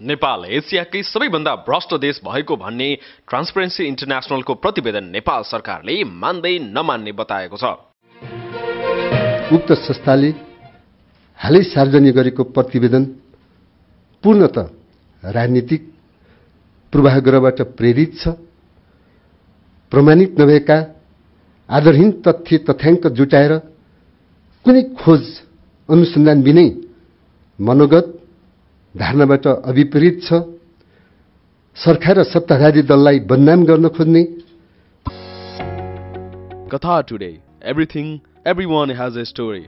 नेपाल एसियाकै सबैभन्दा भ्रष्ट देश भएको भन्ने ट्रान्सपरेन्सी इन्टरनेसनलको प्रतिवेदन नेपाल सरकारले मान्दै नमान्ने बताएको छ। उक्त संस्थाले हालै सार्वजनिक गरेको प्रतिवेदन पूर्णत राजनीतिक पूर्वाग्रहबाट प्रेरित छ। प्रमाणित नभएका आधारहीन तथ्य तथ्याङ्क जुटाएर कुनै खोज अनुसन्धान बिनै मनोगत धारणाबाट अभिप्रेत छ। सरकार र सत्ताधारी दललाई बदनाम गर्न खोज्ने। कथा today everything every one has a story.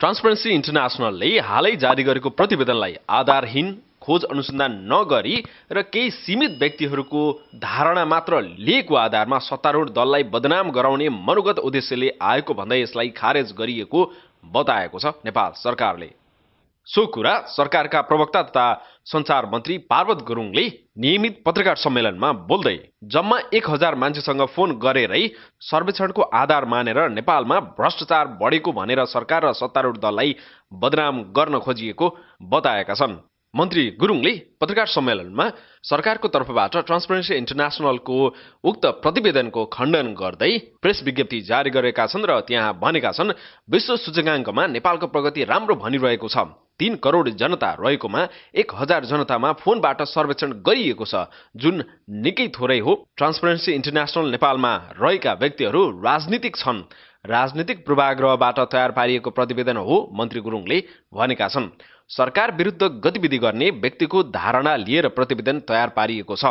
Transparency इन्टरनेसनलले हालै जारी गरेको प्रतिवेदनलाई आधारहीन खोज अनुसन्धान नगरी र केही सीमित व्यक्तिहरूको धारणा मात्र लिएको आधारमा सत्तारूढ दललाई बदनाम गराउने मनोगत उद्देश्यले आएको भन्दै यसलाई खारेज गरिएको बताएको छ नेपाल सरकारले। सो कुरा सरकारका प्रवक्ता तथा सञ्चार मन्त्री पार्वत गुरुङले नियमित पत्रकार सम्मेलनमा बोल्दै जम्मा एक हजार मान्छेसँग फोन गरेरै सर्वेक्षणको आधार मानेर नेपालमा भ्रष्टाचार बढेको भनेर सरकार र सत्तारूढ दललाई बदनाम गर्न खोजिएको बताएका छन्। मन्त्री गुरुङले पत्रकार सम्मेलनमा सरकारको तर्फबाट ट्रान्सपरेन्सी इन्टरनेसनलको उक्त प्रतिवेदनको खण्डन गर्दै प्रेस विज्ञप्ति जारी गरेका छन् र त्यहाँ भनेका छन् विश्व सूचकाङ्कमा नेपालको प्रगति राम्रो भनिरहेको छ। तीन करोड जनता रहेकोमा एक हजार जनतामा फोनबाट सर्वेक्षण गरिएको छ। जुन निकै थोरै हो। ट्रान्सपरेन्सी इन्टरनेसनल नेपालमा रहेका व्यक्तिहरू राजनीतिक छन्। राजनीतिक पूर्वाग्रहबाट तयार पारिएको प्रतिवेदन हो मन्त्री गुरुङले भनेका छन्। सरकार विरुद्ध गतिविधि गर्ने व्यक्तिको धारणा लिएर प्रतिवेदन तयार पारिएको छ।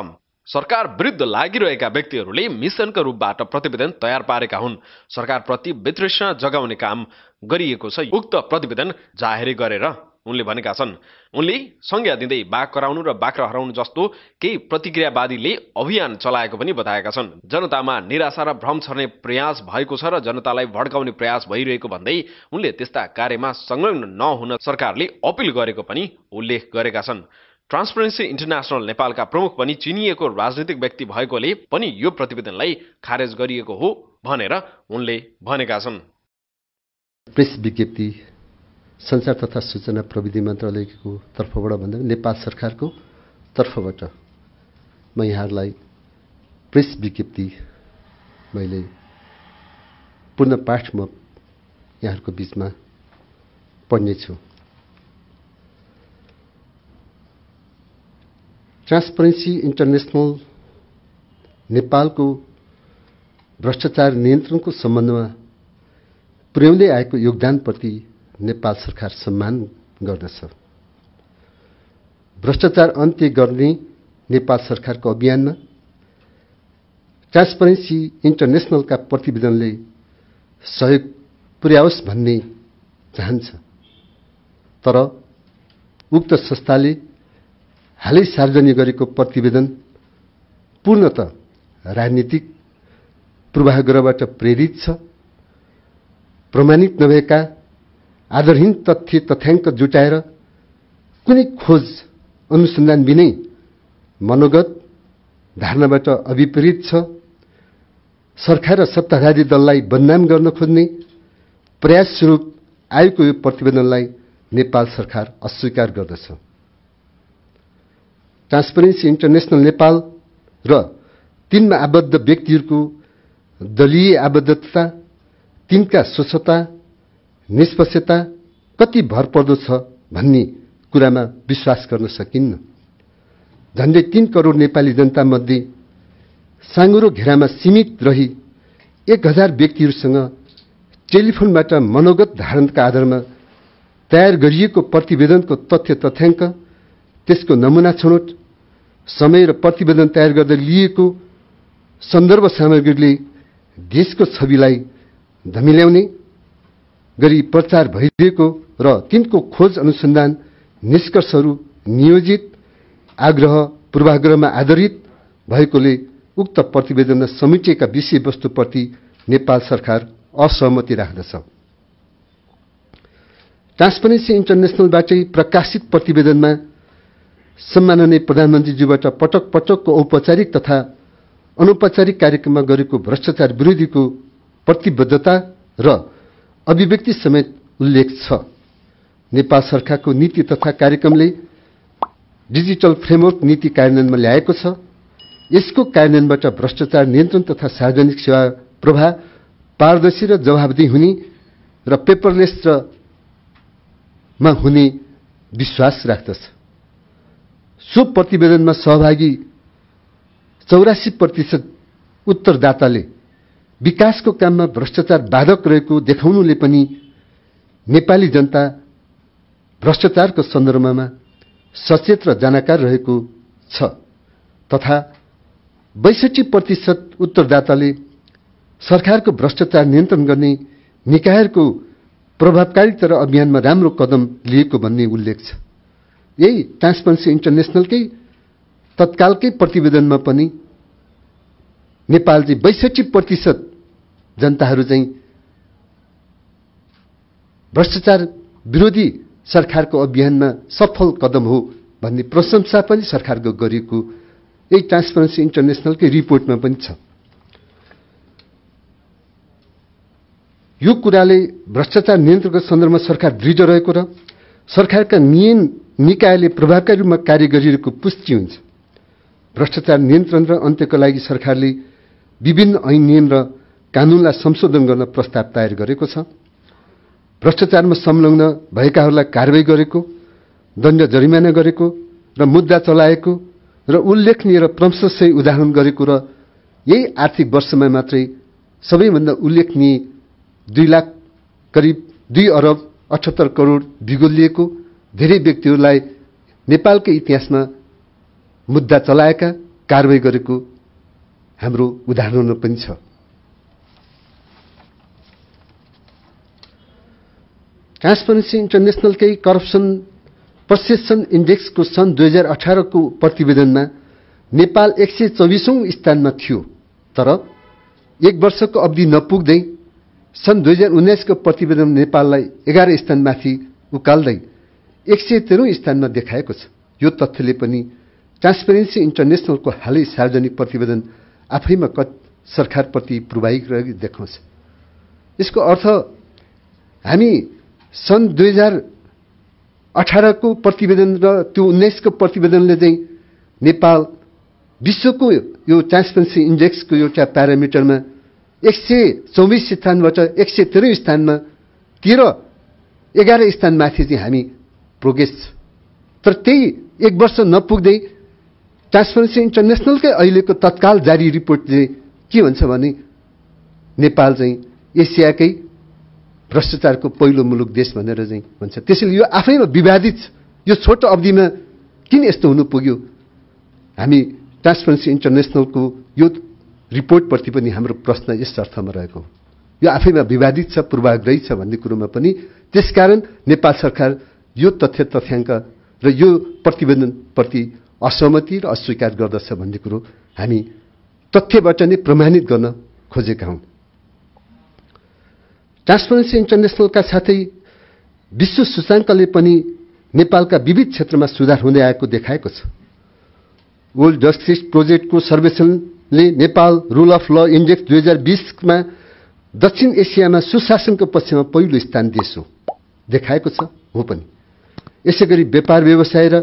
सरकार विरुद्ध लागिरहेका व्यक्तिहरूले मिसनका रूपबाट प्रतिवेदन तयार पारेका हुन्। सरकारप्रति वितृष्ण जगाउने काम गरिएको छ। उक्त प्रतिवेदन जाहेरी गरेर उनले भनेका छन् उनले संज्ञा दिँदै बाघ कराउनु र बाख्रा हराउनु जस्तो केही प्रतिक्रियावादीले अभियान चलाएको पनि बताएका छन्। जनतामा निराशा र भ्रम छर्ने प्रयास भएको छ र जनतालाई भड्काउने प्रयास भइरहेको भन्दै उनले त्यस्ता कार्यमा संलग्न नहुन सरकारले अपिल गरेको पनि उल्लेख गरेका छन्। ट्रान्सपरेन्सी इन्टरनेसनल नेपालका प्रमुख पनि चिनिएको राजनीतिक व्यक्ति भएकोले पनि यो प्रतिवेदनलाई खारेज गरिएको हो भनेर उनले भनेका छन्। प्रेस विज्ञप्ति सञ्चार तथा सूचना प्रविधि मन्त्रालयको तर्फबाट भन्दा नेपाल सरकारको तर्फबाट म यहाँहरूलाई प्रेस विज्ञप्ति मैले पूर्ण पाठ म यहाँहरूको बिचमा पढ्नेछु। ट्रान्सपरेन्सी इन्टरनेसनल नेपालको भ्रष्टाचार नियन्त्रणको सम्बन्धमा पुर्याउँदै आएको योगदानप्रति नेपाल सरकार सम्मान गर्दछ। भ्रष्टाचार अन्त्य गर्ने नेपाल सरकारको अभियानमा ट्रान्सपरेन्सी इन्टरनेसनलका प्रतिवेदनले सहयोग पुर्याओस् भन्ने चाहन्छ। तर उक्त संस्थाले हालै सार्वजनिक गरेको प्रतिवेदन पूर्णत राजनीतिक पूर्वाग्रहबाट प्रेरित छ। प्रमाणित नभएका आधारहीन तथ्य तथ्याङ्क जुटाएर कुनै खोज अनुसन्धान बिनै मनोगत धारणाबाट अभिप्रेत छ सरकार र सत्ताधारी दललाई बदनाम गर्न खोज्ने प्रयास स्वरूप आएको यो प्रतिवेदनलाई नेपाल सरकार अस्वीकार गर्दछ। ट्रान्सपरेन्सी इन्टरनेसनल नेपाल र तिनमा आबद्ध व्यक्तिहरूको दलीय आबद्धता तिनका स्वच्छता निष्पक्षता कति भरपर्दो छ भन्ने कुरामा विश्वास गर्न सकिन्न। झन्डै तीन करोड नेपाली जनतामध्ये साँगुरो घेरामा सीमित रही एक हजार व्यक्तिहरूसँग टेलिफोनबाट मनोगत धारणका आधारमा तयार गरिएको प्रतिवेदनको तथ्य तथ्याङ्क त्यसको नमुना छनौट समय र प्रतिवेदन तयार गर्दै लिएको सन्दर्भ सामग्रीले देशको छविलाई धमिल्याउने गरी प्रचार भइदिएको र तिनको खोज अनुसन्धान निष्कर्षहरू नियोजित आग्रह पूर्वाग्रहमा आधारित भएकोले उक्त प्रतिवेदनमा समेटिएका विषयवस्तुप्रति नेपाल सरकार असहमति राख्दछ। ट्रान्सपरेन्सी इन्टरनेसनलबाटै प्रकाशित प्रतिवेदनमा सम्माननीय प्रधानमन्त्रीज्यूबाट पटक पटकको औपचारिक तथा अनौपचारिक कार्यक्रममा गरेको भ्रष्टाचार विरोधीको प्रतिबद्धता र अभिव्यक्ति समेत उल्लेख छ। नेपाल सरकारको नीति तथा कार्यक्रमले डिजिटल फ्रेमवर्क नीति कार्यान्वयनमा ल्याएको छ। यसको कार्यान्वयनबाट भ्रष्टाचार नियन्त्रण तथा सार्वजनिक सेवा प्रभाव पारदर्शी र जवाबदेही हुने र पेपरलेस र मा हुने विश्वास राख्दछ। सो प्रतिवेदनमा सहभागी चौरासी प्रतिशत उत्तरदाताले विकासको काममा भ्रष्टाचार बाधक रहेको देखाउनुले पनि नेपाली जनता भ्रष्टाचारको सन्दर्भमा सचेत र जानकार रहेको छ तथा बैसठी प्रतिशत उत्तरदाताले सरकारको भ्रष्टाचार नियन्त्रण गर्ने निकायहरूको प्रभावकारिता र अभियानमा राम्रो कदम लिएको भन्ने उल्लेख छ। यही ट्रान्सपरेन्सी इन्टरनेसनलकै तत्कालकै प्रतिवेदनमा पनि नेपाल चाहिँ बैसठी प्रतिशत जनताहरू चाहिँ भ्रष्टाचार विरोधी सरकारको अभियानमा सफल कदम हो भन्ने प्रशंसा पनि सरकारको गरिएको यही ट्रान्सपरेन्सी इन्टरनेसनलकै रिपोर्टमा पनि छ। यो कुराले भ्रष्टाचार नियन्त्रणको सन्दर्भमा सरकार दृढ रहेको र सरकारका नियम निकायले प्रभावकारी रूपमा कार्य गरिरहेको पुष्टि हुन्छ। भ्रष्टाचार नियन्त्रण र अन्त्यको लागि सरकारले विभिन्न ऐन नियम र कानूनलाई संशोधन गर्न प्रस्ताव तयार गरेको छ। भ्रष्टाचारमा संलग्न भएकाहरूलाई कारवाही गरेको दण्ड जरिमाना गरेको र मुद्दा चलाएको र उल्लेखनीय र प्रशंसय उदाहरण गरेको र यही आर्थिक वर्षमा मात्रै सबैभन्दा उल्लेखनीय दुई लाख करिब दुई अरब अठहत्तर करोड बिगोलिएको धेरै व्यक्तिहरूलाई नेपालकै इतिहासमा मुद्दा चलाएका कारवाही गरेको हाम्रो उदाहरण पनि छ। ट्रान्सपरेन्सी इन्टरनेसनलकै करप्सन पर्सेप्सन इन्डेक्सको सन् दुई हजार अठारको प्रतिवेदनमा नेपाल एक सय चौबिसौं स्थानमा थियो। तर एक वर्षको अवधि नपुग्दै सन् दुई हजार उन्नाइसको प्रतिवेदन नेपाललाई एघार स्थानमाथि उकाल्दै एक सय तेह्रौं स्थानमा देखाएको छ। यो तथ्यले पनि ट्रान्सपेरेन्सी इन्टरनेसनलको हालै सार्वजनिक प्रतिवेदन आफैमा सरकारप्रति प्रभाविक देखाउँछ यसको अर्थ हामी सन् दुई हजार अठारको प्रतिवेदन र त्यो उन्नाइसको प्रतिवेदनले चाहिँ नेपाल विश्वको यो ट्रान्सपेरेन्सी इन्डेक्सको एउटा प्यारामिटरमा एक सय चौबिस स्थानबाट एक सय तेह्र स्थानमा तेह्र एघार स्थानमाथि चाहिँ हामी प्रोग्रेस तर त्यही एक वर्ष नपुग्दै ट्रान्सपरेन्सी इन्टरनेसनलकै अहिलेको तत्काल जारी रिपोर्टले के भन्छ भने नेपाल चाहिँ एसियाकै भ्रष्टाचारको पहिलो मुलुक देश भनेर चाहिँ भन्छ। त्यसैले यो आफैमा विवादित छ यो छोटो अवधिमा किन यस्तो हुनु पुग्यो? हामी ट्रान्सपरेन्सी इन्टरनेसनलको यो रिपोर्टप्रति पनि हाम्रो प्रश्न यस अर्थमा रहेको हो। यो आफैमा विवादित छ पूर्वाग्रही छ भन्ने कुरोमा पनि त्यसकारण नेपाल सरकार यो तथ्य तथ्याङ्क र यो प्रतिवेदनप्रति असहमति र अस्वीकार गर्दछ भन्ने कुरो हामी तथ्यबाट नै प्रमाणित गर्न खोजेका हौँ। ट्रान्सपरेन्सी इन्टरनेसनलका साथै विश्व सूचाङ्कले पनि नेपालका विविध क्षेत्रमा सुधार हुँदै आएको देखाएको छ। वर्ल्ड जस्टिस प्रोजेक्टको सर्वेक्षणले Nepal rule of law index दुई हजार बिसमा दक्षिण एसियामा सुशासनको पक्षमा पहिलो स्थान देश हो। देखाएको छ हो पनि। यसै गरी व्यापार व्यवसाय र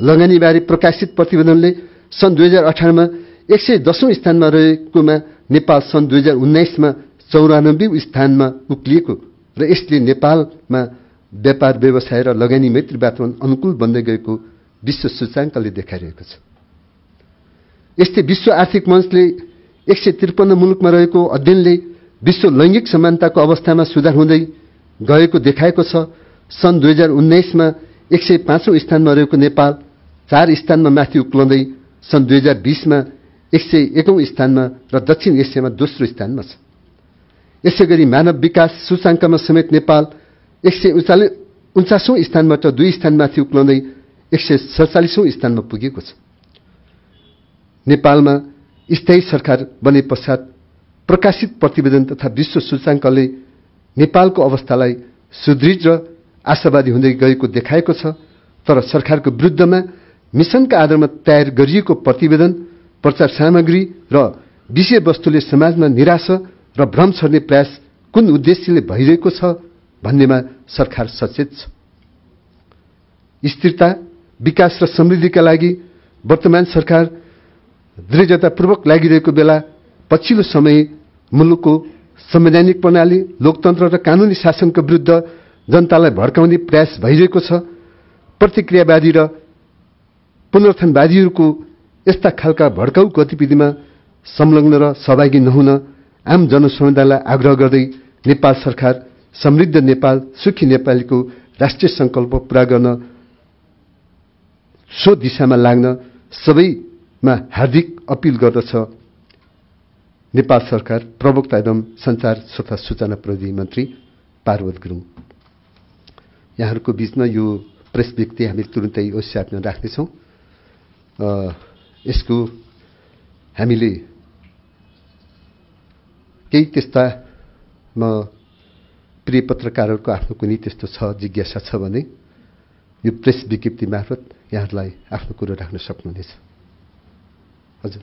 लगानीबारे प्रकाशित प्रतिवेदनले सन् दुई हजार अठारमा एक सय दसौँ स्थानमा रहेकोमा नेपाल सन् दुई हजार उन्नाइसमा चौरानब्बे स्थानमा उक्लिएको र यसले नेपालमा व्यापार व्यवसाय र लगानी मैत्री वातावरण अनुकूल बन्दै गएको विश्व सूचाङ्कले देखाइरहेको छ। यस्तै विश्व आर्थिक मञ्चले एक सय त्रिपन्न मुलुकमा रहेको अध्ययनले विश्व लैङ्गिक समानताको अवस्थामा सुधार हुँदै गएको देखाएको छ। सन् दुई हजार उन्नाइसमा एक सय पाँचौं स्थानमा रहेको नेपाल चार स्थानमा माथि उक्लँदै सन् दुई हजार बिसमा एक सय एकौं स्थानमा र दक्षिण एसियामा दोस्रो स्थानमा छ। यसै गरी मानव विकास सूचाङ्कमा समेत नेपाल एक सय उन्चासौँ स्थानबाट दुई स्थानमाथि उक्लाउँदै एक सय सडचालिसौँ स्थानमा पुगेको छ। नेपालमा स्थायी सरकार बने पश्चात प्रकाशित प्रतिवेदन तथा विश्व सूचाङ्कले नेपालको अवस्थालाई सुदृढ र आशावादी हुँदै गएको देखाएको छ तर सरकारको विरुद्धमा मिसनका आधारमा तयार गरिएको प्रतिवेदन प्रचार सामग्री र विषयवस्तुले समाजमा निराशा र भ्रम छर्ने प्रयास कुन उद्देश्यले भइरहेको छ भन्नेमा सरकार सचेत छ। स्थिरता विकास र समृद्धिका लागि वर्तमान सरकार दृढतापूर्वक लागिरहेको बेला पछिल्लो समय मुलुकको संवैधानिक प्रणाली लोकतन्त्र र कानूनी शासनको विरुद्ध जनतालाई भड्काउने प्रयास भइरहेको छ। प्रतिक्रियावादी र पुनर्थनवादीहरूको यस्ता खालका भड्काउ गतिविधिमा संलग्न र सहभागी नहुन आम जनसमुदायलाई आग्रह गर्दै नेपाल सरकार समृद्ध नेपाल सुखी नेपालीको राष्ट्रिय संकल्प पूरा गर्न सो दिशामा लाग्न सबैमा हार्दिक अपिल गर्दछ। नेपाल सरकार प्रवक्ता एवं संचार तथा सूचना प्रविधि मन्त्री पार्वत गुरुङ। यहाँहरूको बिचमा यो प्रेस व्यक्ति हामी तुरुन्तै ओस्यापमा राख्नेछौँ। यसको हामीले केही त्यस्ता म प्रिय पत्रकारहरूको आफ्नो कुनै त्यस्तो छ जिज्ञासा छ भने यो प्रेस विज्ञप्ति मार्फत यहाँहरूलाई आफ्नो कुरो राख्न सक्नुहुनेछ। हजुर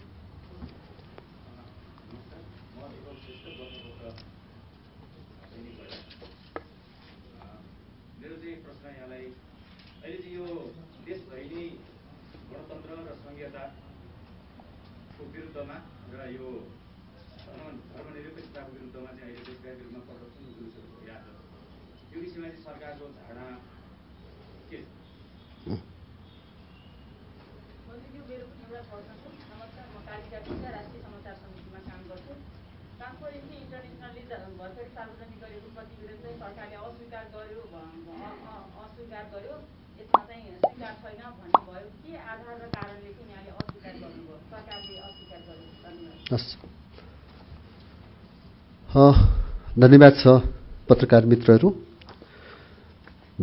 विरुद्धमा र यो धर्मनिरपेक्षताको विरुद्धमा चाहिँ अहिले देशव्यापी रूपमा प्रदर्शन जुलुसहरू भइरहेको छ सरकारको धारणा के भर्खरै सार्वजनिक गरेको प्रतिवेदन चाहिँ सरकारले अस्वीकार गर्यो अस्वीकार गर्यो यसमा चाहिँ स्वीकार छैन भन्ने भयो के आधार र कारणले चाहिँ यहाँले अस्वीकार गर्नुभयो सरकारले अस्वीकार गर्यो हस् धन्यवाद छ पत्रकार मित्रहरू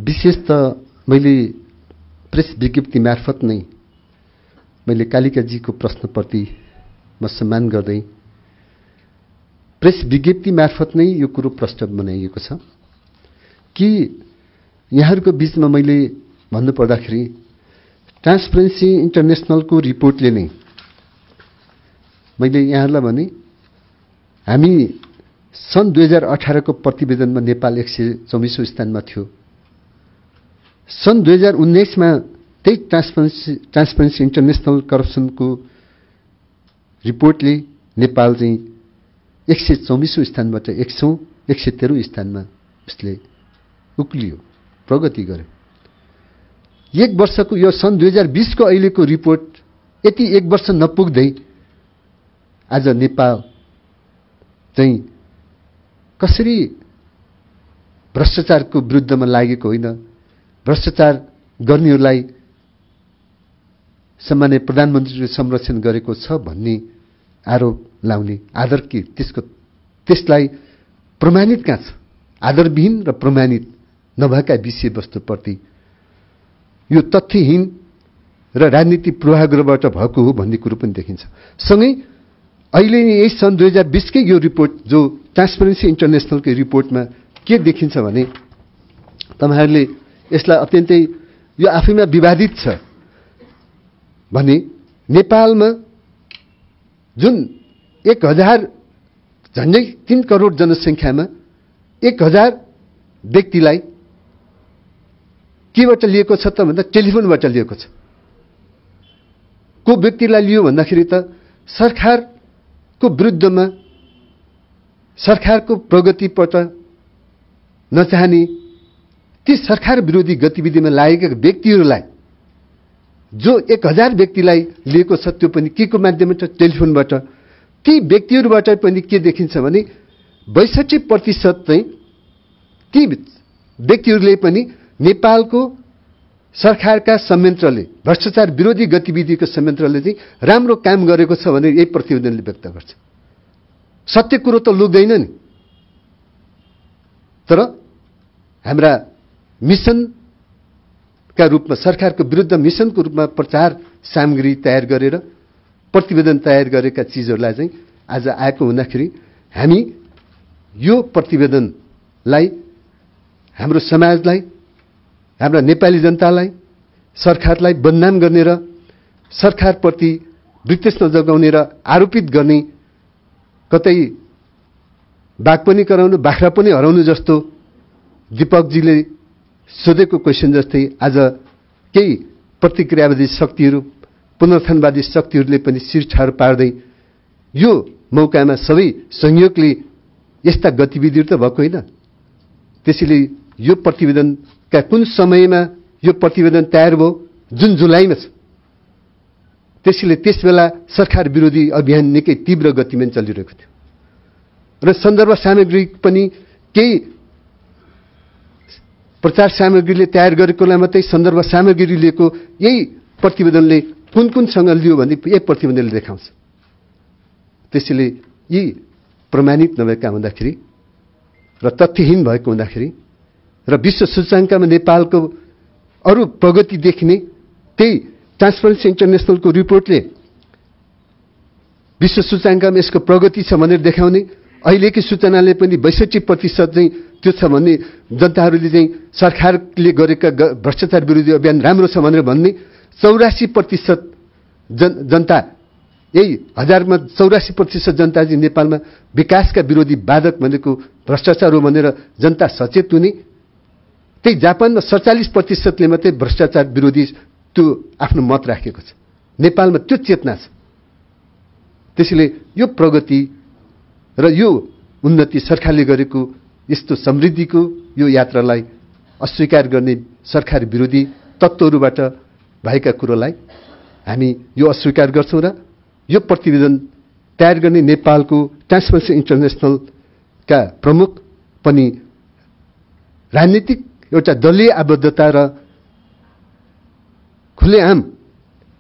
विशेष त मैले प्रेस विज्ञप्ति मार्फत नै मैले कालिकाजीको प्रश्नप्रति म सम्मान गर्दै प्रेस विज्ञप्ति मार्फत नै यो कुरो प्रष्ट बनाइएको छ। कि यहाँहरूको बिचमा मैले भन्नुपर्दाखेरि ट्रान्सपरेन्सी इन्टरनेसनलको रिपोर्टले नै मैले यहाँहरूलाई भने हामी सन् दुई हजार अठारको प्रतिवेदनमा नेपाल एक सय चौबिसौँ स्थानमा थियो। सन् दुई हजार उन्नाइसमा त्यही ट्रान्सपरेन्सी ट्रान्सपरेन्सी इन्टरनेसनल करप्सनको रिपोर्टले नेपाल चाहिँ एक सय चौबिसौँ स्थानबाट एक सौ एक सय तेह्रौँ स्थानमा उसले उक्लियो प्रगति गर्यो। एक वर्षको यो सन् दुई हजार बिसको अहिलेको रिपोर्ट यति एक वर्ष नपुग्दै आज नेपाल चाहिँ कसरी भ्रष्टाचारको विरुद्धमा लागेको होइन भ्रष्टाचार गर्नेहरूलाई सामान्य प्रधानमन्त्रीले संरक्षण गरेको छ भन्ने आरोप लाउने आदर के? त्यसको त्यसलाई प्रमाणित कहाँ छ? आदरविहीन र प्रमाणित नभएका विषयवस्तुप्रति यो तथ्यहीन र राजनीति पूर्वाग्रहबाट भएको हो भन्ने कुरो पनि देखिन्छ। सँगै अहिले यही सन् दुई हजार बिसकै यो रिपोर्ट जो ट्रान्सपरेन्सी इन्टरनेसनलको रिपोर्टमा के देखिन्छ भने तपाईँहरूले यसलाई अत्यन्तै यो आफैमा विवादित छ। भने नेपालमा जुन एक हजार झन्डै तिन करोड जनसङ्ख्यामा एक हजार व्यक्तिलाई केबाट लिएको छ त भन्दा टेलिफोनबाट लिएको छ। को व्यक्तिलाई लियो भन्दाखेरि त सरकारको विरुद्धमा सरकारको प्रगतिबाट नचाहने ती सरकार विरोधी गतिविधिमा लागेका व्यक्तिहरूलाई जो एक हजार व्यक्तिलाई लिएको छ त्यो पनि के को माध्यमबाट टेलिफोनबाट। ती व्यक्तिहरूबाट पनि के देखिन्छ भने बैसठी प्रतिशत चाहिँ ती व्यक्तिहरूले पनि नेपालको सरकारका संयन्त्रले भ्रष्टाचार विरोधी गतिविधिको संयन्त्रले चाहिँ राम्रो काम गरेको छ भने यही प्रतिवेदनले व्यक्त गर्छ। सत्य कुरो त लुक्दैन नि। तर हाम्रा मिसनका रूपमा सरकारको विरुद्ध मिसनको रूपमा प्रचार सामग्री तयार गरेर प्रतिवेदन तयार गरेका चिजहरूलाई चाहिँ आज आएको हुँदाखेरि हामी यो प्रतिवेदनलाई हाम्रो समाजलाई हाम्रा नेपाली जनतालाई सरकारलाई बदनाम गर्ने र सरकारप्रति वित्तेष नजगाउने र आरोपित गर्ने कतै बाघ पनि कराउनु बाख्रा पनि हराउनु जस्तो दिपकजीले सोधेको क्वेसन जस्तै आज केही प्रतिक्रियावादी शक्तिहरू पुनर्थानवादी शक्तिहरूले पनि शिरछार पार्दै यो मौकामा सबै संयोगले यस्ता गतिविधिहरू त भएको होइन। त्यसैले यो प्रतिवेदनका कुन समयमा यो प्रतिवेदन तयार भयो जुन जुलाईमा छ त्यसैले त्यसबेला सरकार विरोधी अभियान निकै तीव्र गतिमा चलिरहेको थियो। र सन्दर्भ सामग्री पनि केही प्रचार सामग्रीले तयार गरेकोलाई मात्रै सन्दर्भ सामग्री लिएको यही प्रतिवेदनले कुन कुनसँग लियो भने यही प्रतिवेदनले देखाउँछ। त्यसैले यी प्रमाणित नभएका हुँदाखेरि र तथ्यहीन भएको हुँदाखेरि र विश्व सूचाङ्कमा नेपालको अरू प्रगति देखिने त्यही ट्रान्सपरेन्सी इन्टरनेसनलको रिपोर्टले विश्व सूचाङ्कमा यसको प्रगति छ भनेर देखाउने अहिलेकै सूचनाले पनि बैसठी प्रतिशत चाहिँ त्यो छ भन्ने जनताहरूले चाहिँ सरकारले गरेका भ्रष्टाचार विरोधी अभियान राम्रो छ भनेर भन्ने चौरासी प्रतिशत जन जनता यही हजारमा चौरासी प्रतिशत जनता चाहिँ नेपालमा विकासका विरोधी बाधक भनेको भ्रष्टाचार हो भनेर जनता सचेत हुने। त्यही जापानमा सडचालिस प्रतिशतले मात्रै भ्रष्टाचार विरोधी त्यो आफ्नो मत राखेको छ। नेपालमा त्यो चेतना छ। त्यसैले यो प्रगति र यो उन्नति सरकारले गरेको यस्तो समृद्धिको यो यात्रालाई अस्वीकार गर्ने सरकार विरोधी तत्त्वहरूबाट भएका कुरोलाई हामी यो अस्वीकार गर्छौँ र यो प्रतिवेदन तयार गर्ने नेपालको ट्रान्सपरेन्सी इन्टरनेसनलका प्रमुख पनि राजनीतिक एउटा दलीय आबद्धता र खुलेआम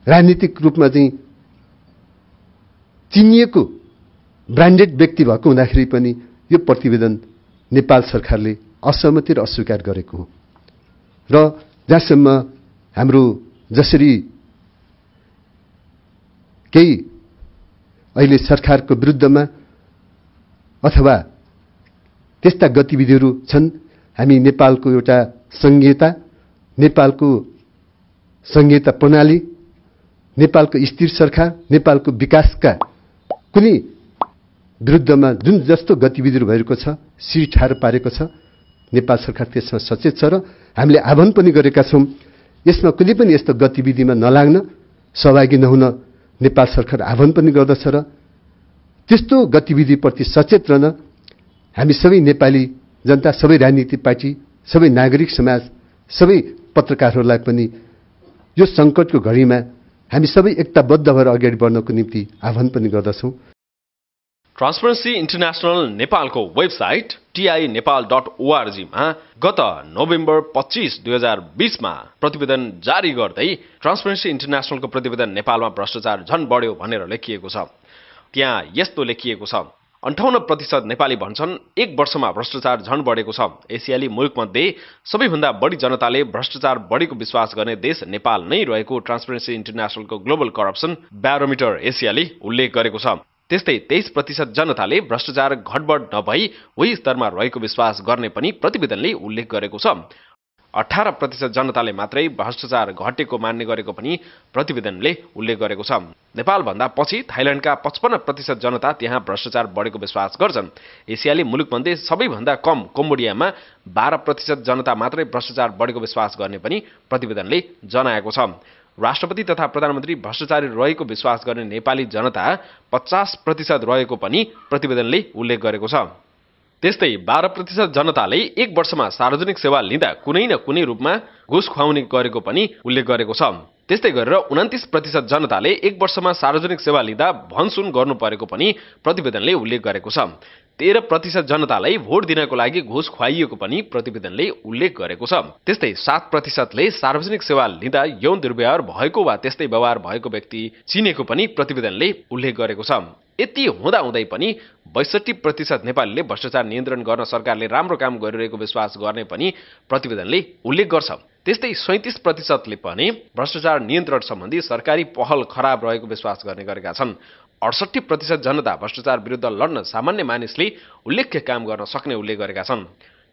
राजनीतिक रूपमा चाहिँ चिनिएको ब्रान्डेड व्यक्ति भएको हुँदाखेरि पनि यो प्रतिवेदन नेपाल सरकारले असहमति र अस्वीकार गरेको हो। र जहाँसम्म हाम्रो जसरी केही अहिले सरकारको विरुद्धमा अथवा त्यस्ता गतिविधिहरू छन् हामी नेपालको एउटा संहिता नेपालको संहिता प्रणाली नेपालको स्थिर सरकार नेपालको विकासका कुनै विरुद्धमा जुन जस्तो गतिविधिहरू भएको छ शिर ठार पारेको छ नेपाल सरकार त्यसमा सचेत छ र हामीले आह्वान पनि गरेका छौँ। यसमा कुनै पनि यस्तो गतिविधिमा नलाग्न सहभागी नहुन नेपाल सरकार आह्वान पनि गर्दछ र त्यस्तो गतिविधिप्रति सचेत रहन हामी सबै नेपाली जनता सबै राजनीतिक पार्टी सबै नागरिक समाज सबै पत्रकारहरूलाई पनि यो सङ्कटको घडीमा हामी सबै एकताबद्ध भएर अगाडि बढ्नको निम्ति आह्वान पनि गर्दछौँ। ट्रान्सपरेन्सी इन्टरनेसनल नेपालको वेबसाइट टिआई नेपाल डट ओआरजीमा गत नोभेम्बर पच्चिस दुई हजार बिसमा प्रतिवेदन जारी गर्दै ट्रान्सपरेन्सी इन्टरनेसनलको प्रतिवेदन नेपालमा भ्रष्टाचार झन बढ्यो भनेर लेखिएको छ। त्यहाँ यस्तो लेखिएको छ। अन्ठाउन्न प्रतिशत नेपाली भन्छन् एक वर्षमा भ्रष्टाचार झन बढेको छ। एसियाली मुलुकमध्ये सबैभन्दा बढी जनताले भ्रष्टाचार बढेको विश्वास गर्ने देश नेपाल नै रहेको ट्रान्सपरेन्सी इन्टरनेसनलको ग्लोबल करप्सन ब्यारोमिटर एसियाले उल्लेख गरेको छ। त्यस्तै तेइस प्रतिशत जनताले भ्रष्टाचार घटबड नभई उही स्तरमा रहेको विश्वास गर्ने पनि प्रतिवेदनले उल्लेख गरेको छ। अठार प्रतिशत जनताले मात्रै भ्रष्टाचार घटेको मान्ने गरेको पनि प्रतिवेदनले उल्लेख गरेको छ। नेपालभन्दा पछि थाइल्याण्डका पचपन्न प्रतिशत जनता त्यहाँ भ्रष्टाचार बढेको विश्वास गर्छन्। एसियाली मुलुकमध्ये सबैभन्दा कम कोम्बोडियामा बाह्र प्रतिशत जनता मात्रै भ्रष्टाचार बढेको विश्वास गर्ने पनि प्रतिवेदनले जनाएको छ। राष्ट्रपति तथा प्रधानमन्त्री भ्रष्टाचारी रहेको विश्वास गर्ने नेपाली जनता पचास प्रतिशत रहेको पनि प्रतिवेदनले उल्लेख गरेको छ। त्यस्तै बाह्र प्रतिशत जनताले एक वर्षमा सार्वजनिक सेवा लिँदा कुनै न कुनै रूपमा घुस खुवाउने गरेको पनि उल्लेख गरेको छ। त्यस्तै गरेर उन्तिस प्रतिशत जनताले एक वर्षमा सार्वजनिक सेवा लिँदा भनसुन गर्नु परेको पनि प्रतिवेदनले उल्लेख गरेको छ। तेह्र प्रतिशत जनतालाई भोट दिनको लागि घुस खुवाइएको पनि प्रतिवेदनले उल्लेख गरेको छ। त्यस्तै सात प्रतिशतले सार्वजनिक सेवा लिँदा यौन दुर्व्यवहार भएको वा त्यस्तै व्यवहार भएको व्यक्ति चिनेको पनि प्रतिवेदनले उल्लेख गरेको छ। यति हुँदाहुँदै पनि बैसठी प्रतिशत नेपालीले भ्रष्टाचार नियन्त्रण गर्न सरकारले राम्रो काम गरिरहेको विश्वास गर्ने पनि प्रतिवेदनले उल्लेख गर्छ। त्यस्तै सैतिस प्रतिशतले पनि भ्रष्टाचार नियन्त्रण सम्बन्धी सरकारी पहल खराब रहेको विश्वास गर्ने गरेका छन्। अडसठी प्रतिशत जनता भ्रष्टाचार विरुद्ध लड्न सामान्य मानिसले उल्लेख्य काम गर्न सक्ने उल्लेख गरेका छन्।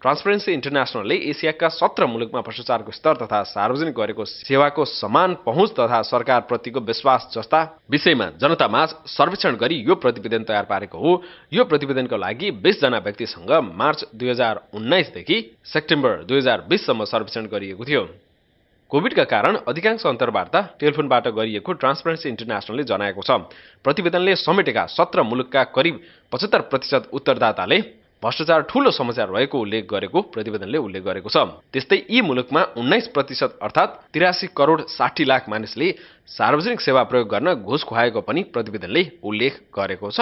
ट्रान्सपरेन्सी इन्टरनेसनलले एसियाका सत्र मुलुकमा भ्रष्टाचारको स्तर तथा सार्वजनिक गरेको सेवाको समान पहुँच तथा सरकारप्रतिको विश्वास जस्ता विषयमा जनतामा सर्वेक्षण गरी यो प्रतिवेदन तयार पारेको हो। यो प्रतिवेदनको लागि बिसजना व्यक्तिसँग मार्च दुई हजार उन्नाइसदेखि सेप्टेम्बर दुई हजार बिससम्म सर्वेक्षण गरिएको थियो। कोभिडका कारण अधिकांश अन्तर्वार्ता टेलिफोनबाट गरिएको ट्रान्सपरेन्सी इन्टरनेसनलले जनाएको छ। प्रतिवेदनले समेटेका सत्र मुलुकका करिब पचहत्तर प्रतिशत उत्तरदाताले भ्रष्टाचार ठूलो समस्या रहेको उल्लेख गरेको प्रतिवेदनले उल्लेख गरेको छ। त्यस्तै यी मुलुकमा उन्नाइस प्रतिशत अर्थात् तिरासी करोड साठी लाख मानिसले सार्वजनिक सेवा प्रयोग गर्न घुस खुवाएको पनि प्रतिवेदनले उल्लेख गरेको छ।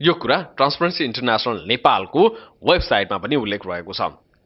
यो कुरा ट्रान्सपरेन्सी इन्टरनेसनल नेपालको वेबसाइटमा पनि उल्लेख रहेको छ।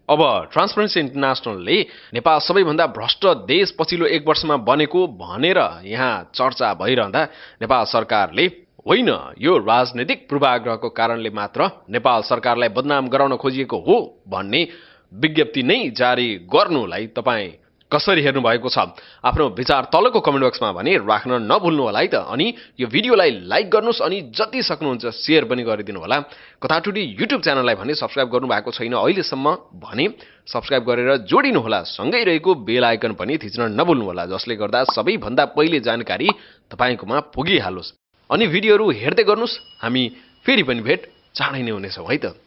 अब ट्रान्सपरेन्सी इन्टरनेसनलले नेपाल सबैभन्दा भ्रष्ट देश पछिल्लो एक वर्षमा बनेको भनेर यहाँ चर्चा भइरहँदा नेपाल सरकारले होइन यो राजनैतिक पूर्वाग्रहको कारणले मात्र नेपाल सरकारलाई बदनाम गराउन खोजिएको हो भन्ने विज्ञप्ति नै जारी गर्नुलाई तपाईँ कसरी हेर्नु भएको छ? आफ्नो विचार तलको कमेन्ट बक्समा भने राख्न नभुल्नु होला है त। अनि यो भिडियोलाई लाइक गर्नुहोस् अनि जति सक्नुहुन्छ सेयर पनि गरिदिनु होला। कथाटुडी युट्युब च्यानललाई भने सब्सक्राइब गर्नु भएको छैन अहिलेसम्म भने सब्सक्राइब गरेर जोडिनु होला। सँगै रहेको बेल आइकन पनि थिच्न नभुल्नु होला जसले गर्दा सबैभन्दा पहिले जानकारी तपाईँकोमा पुगिहालोस्। अनि भिडियोहरू हेर्दै गर्नुहोस्। हामी फेरि पनि भेट चाँडै नै हुनेछौँ है त।